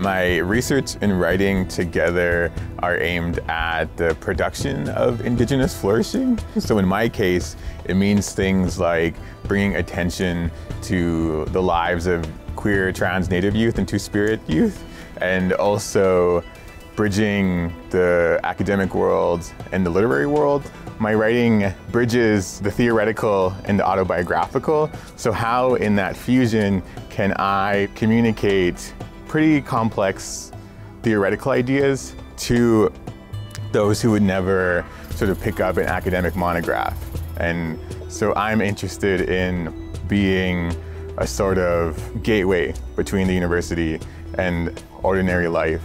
My research and writing together are aimed at the production of Indigenous flourishing. So in my case, it means things like bringing attention to the lives of queer trans native youth and two-spirit youth, and also bridging the academic world and the literary world. My writing bridges the theoretical and the autobiographical. So how in that fusion can I communicate pretty complex theoretical ideas to those who would never sort of pick up an academic monograph. And so I'm interested in being a sort of gateway between the university and ordinary life